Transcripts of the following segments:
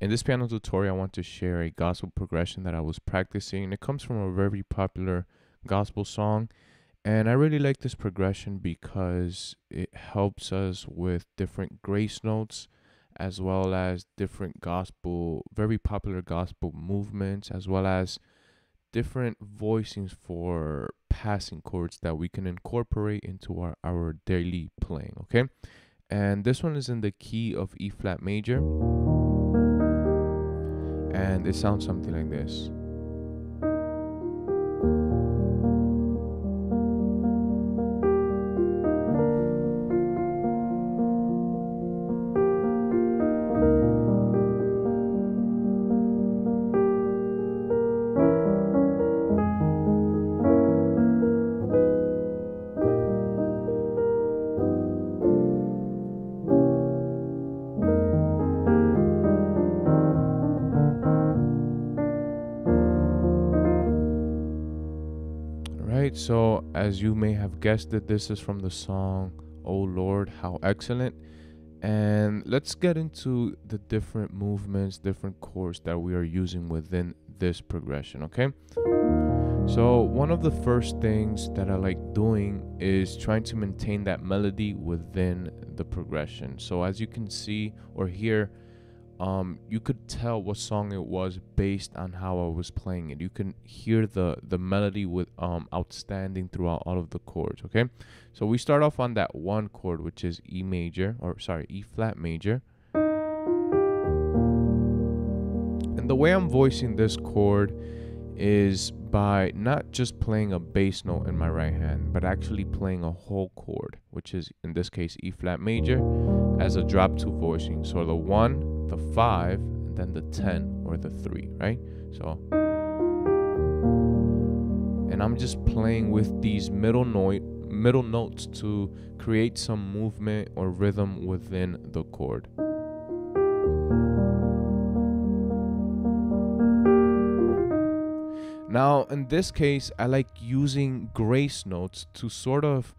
In this piano tutorial, I want to share a gospel progression that I was practicing. and It comes from a very popular gospel song. And I really like this progression because it helps us with different grace notes as well as different gospel, very popular gospel movements, as well as different voicings for passing chords that we can incorporate into our, our daily playing, okay? And this one is in the key of E flat major. And it sounds something like this. So, as you may have guessed it, this is from the song Oh Lord, How Excellent. And let's get into the different movements, different chords that we are using within this progression, okay? So, one of the first things that I like doing is trying to maintain that melody within the progression. So, as you can see or hear, um, you could tell what song it was based on how I was playing it. You can hear the the melody with um outstanding throughout all of the chords. Okay, so we start off on that one chord, which is E major, or sorry, E flat major. And the way I'm voicing this chord is by not just playing a bass note in my right hand, but actually playing a whole chord, which is in this case E flat major, as a drop two voicing. So the one, the five, and then the 10 or the three, right? So, and I'm just playing with these middle note middle notes to create some movement or rhythm within the chord. Now, in this case, I like using grace notes to sort of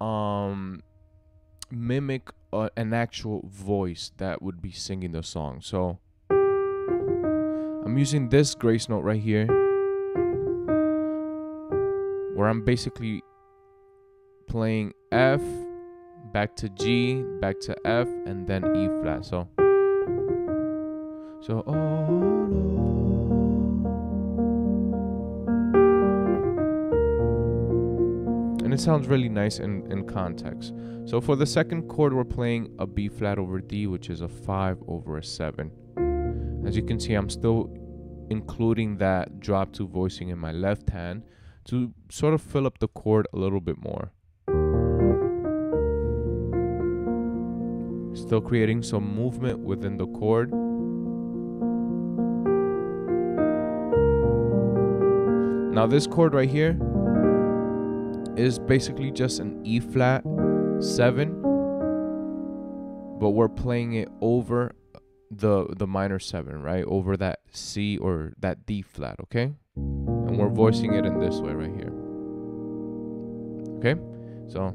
um, mimic uh, an actual voice that would be singing the song. So I'm using this grace note right here, where I'm basically playing F, back to G, back to F, and then E flat. So, so oh Lord. And it sounds really nice in, in context. So for the second chord, we're playing a B flat over D, which is a 5 over a 7. As you can see, I'm still including that drop two voicing in my left hand to sort of fill up the chord a little bit more. Still creating some movement within the chord. Now this chord right here is basically just an E flat 7 but we're playing it over the the minor 7 right? Over that C or that D flat okay? And we're voicing it in this way right here okay? So.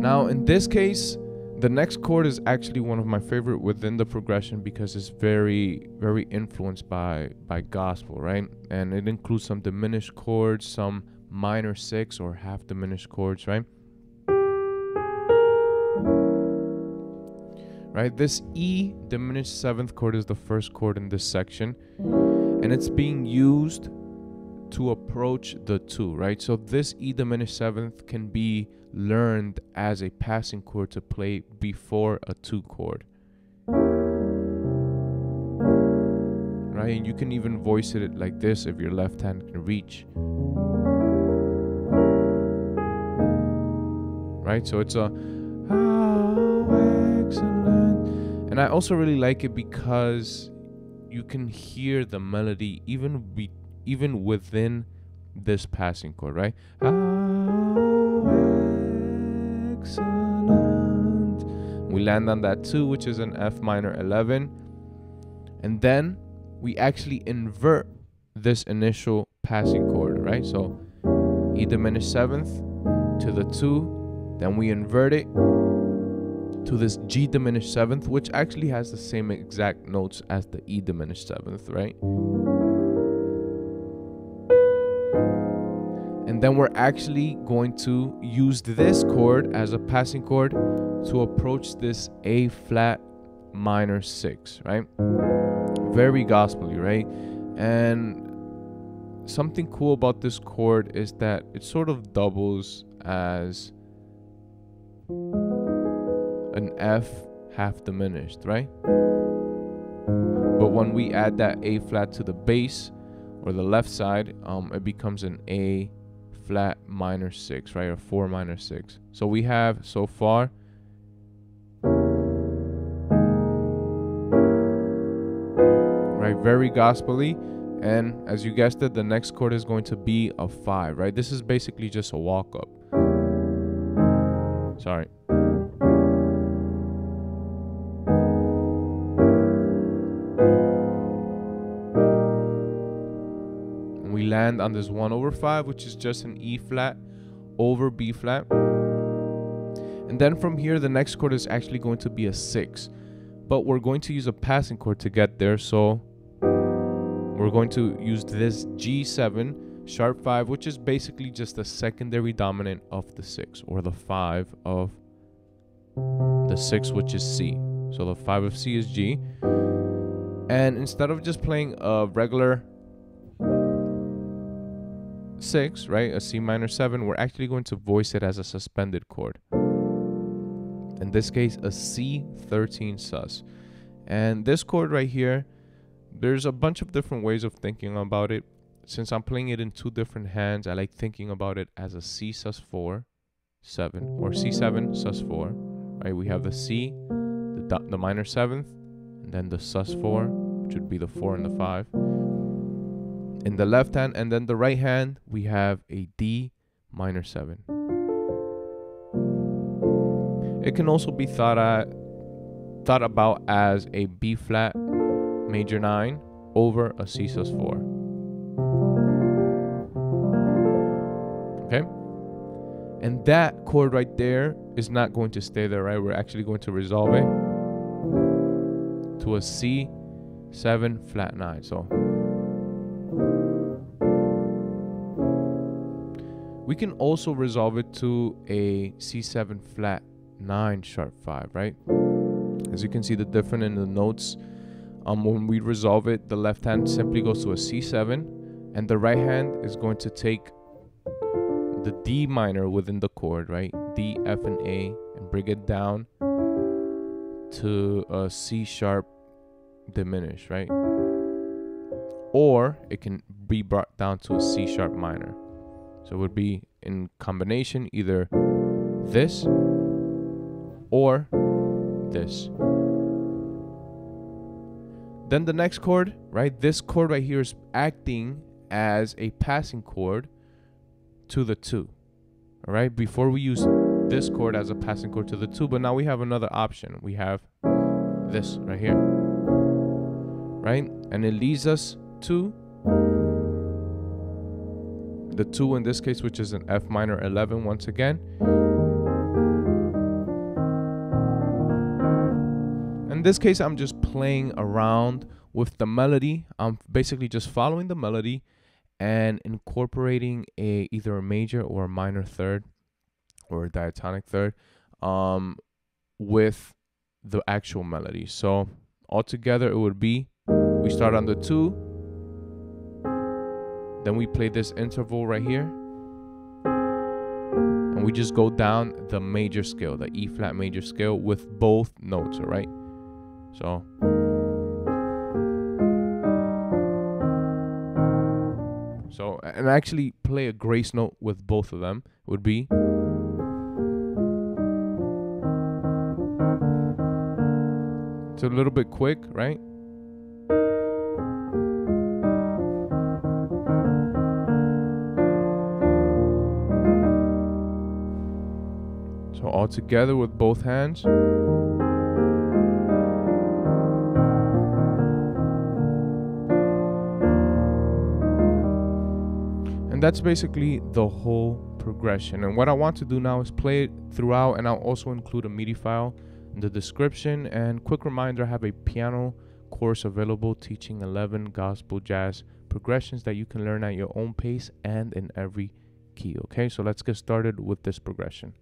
Now, in this case, the next chord is actually one of my favorite within the progression because it's very very influenced by by gospel right? And it includes some diminished chords some minor six or half diminished chords right? Right? This e diminished seventh chord is the first chord in this section. And it's being used to approach the two, right? So this E diminished seventh can be learned as a passing chord to play before a two chord. Right? And you can even voice it like this if your left hand can reach. Right? So it's a excellent. And I also really like it because you can hear the melody even be even within this passing chord, right? We land on that two, which is an F minor 11. And then we actually invert this initial passing chord, right? So E diminished seventh to the two, then we invert it to this G diminished seventh, which actually has the same exact notes as the E diminished seventh, right? Then we're actually going to use this chord as a passing chord to approach this A flat minor six, right? Very gospely, right? And something cool about this chord is that it sort of doubles as an F half diminished, right? But when we add that A flat to the bass or the left side, um, it becomes an A flat minor six, right? Or four minor six. So we have so far right, very gospely. And as you guessed it, the next chord is going to be a five, right? This is basically just a walk up. Sorry. Land on this one over five, which is just an E flat over B flat. And then from here, the next chord is actually going to be a six. But we're going to use a passing chord to get there. So we're going to use this G7 sharp 5, which is basically just the secondary dominant of the 6, or the 5 of the 6, which is C. So the 5 of C is G. And instead of just playing a regular 6, right, a C minor 7, we're actually going to voice it as a suspended chord. In this case, a C13 sus. And this chord right here there's a bunch of different ways of thinking about it. Since I'm playing it in two different hands, I like thinking about it as a C sus4, 7, or C7 sus4. Right, we have the C, the, the minor seventh, and then the sus4, which would be the 4 and the 5. In the left hand, and then the right hand, we have a D minor 7. It can also be thought at, thought about as a B flat major 9 over a C sus 4. Okay? And that chord right there is not going to stay there, right? We're actually going to resolve it to a C 7 flat 9. So we can also resolve it to a C7 flat 9 sharp 5, right? As you can see, the different in the notes um, when we resolve it, the left hand simply goes to a C7, and the right hand is going to take the D minor within the chord, right? D, F, and A, and bring it down to a C sharp diminished, right? Or it can be brought down to a C sharp minor. So it would be in combination either this or this. Then the next chord, right? This chord right here is acting as a passing chord to the two. All right, before we use this chord as a passing chord to the two, but now we have another option. We have this right here, right? And it leads us to the two in this case, which is an F minor 11 once again. in this case, I'm just playing around with the melody. I'm basically just following the melody and incorporating a either a major or a minor third or a diatonic third um, with the actual melody. So altogether, it would be we start on the two, then we play this interval right here, and we just go down the major scale, the E flat major scale with both notes, all right? So. So, and actually play a grace note with both of them would be. It's a little bit quick, right? All together with both hands. And that's basically the whole progression. And what I want to do now is play it throughout, and I'll also include a MIDI file in the description. And quick reminder I have a piano course available teaching 11 gospel jazz progressions that you can learn at your own pace and in every key. Okay, so let's get started with this progression.